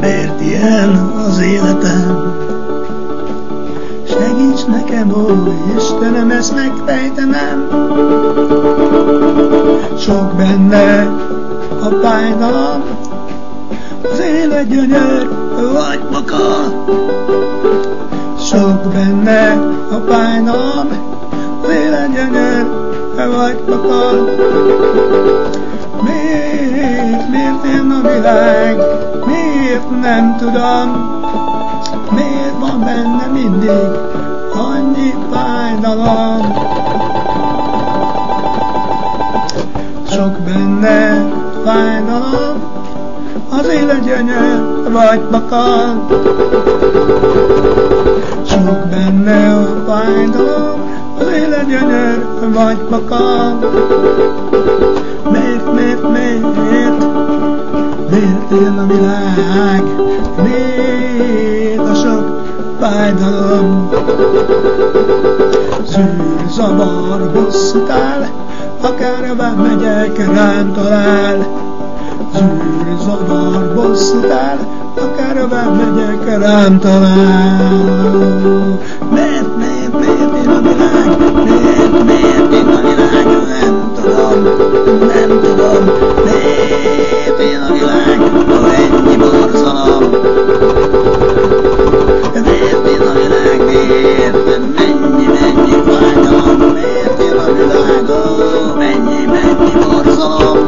miért ilyen az életem? Segíts nekem, ó Istenem, ezt megfejtenem. Sok benne a fájdalom, az élet gyönyör, vagy makal. Sok benne a fájdalom, az élet gyönyör, vagy makal. Miért, miért én a világ, nem tudom, miért van benne mindig annyi fájdalom? Sok benne fájdalom, az élet gyönyör vagy bakal. Sok benne fájdalom, az élet gyönyör vagy bakal. Él a világ? Miért a sok fájdalom? Zűr, zavar, bosszút áll, akárhová megyek, rám talál. Zűr, zavar, bosszút áll, akárhová megyek, rám talál. Miért, miért, miért él a világ? Miért, miért él a világ? Borzalom.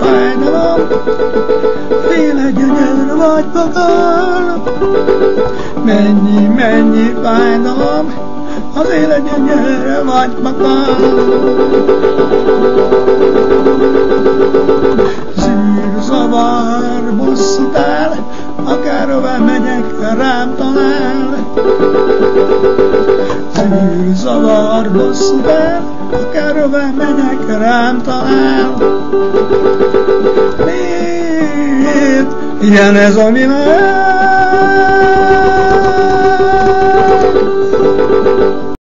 Fájdalom, féle gyönyör vagy bakal. Mennyi, mennyi fájdalom, az élet gyönyörre vagy bakal. Zűr, zavar, bosszút áll, akárhová megyek, rám talál. Zűr, zavar, bosszút áll, akárhová megyek, rám talál. Miért ilyen ez a világ?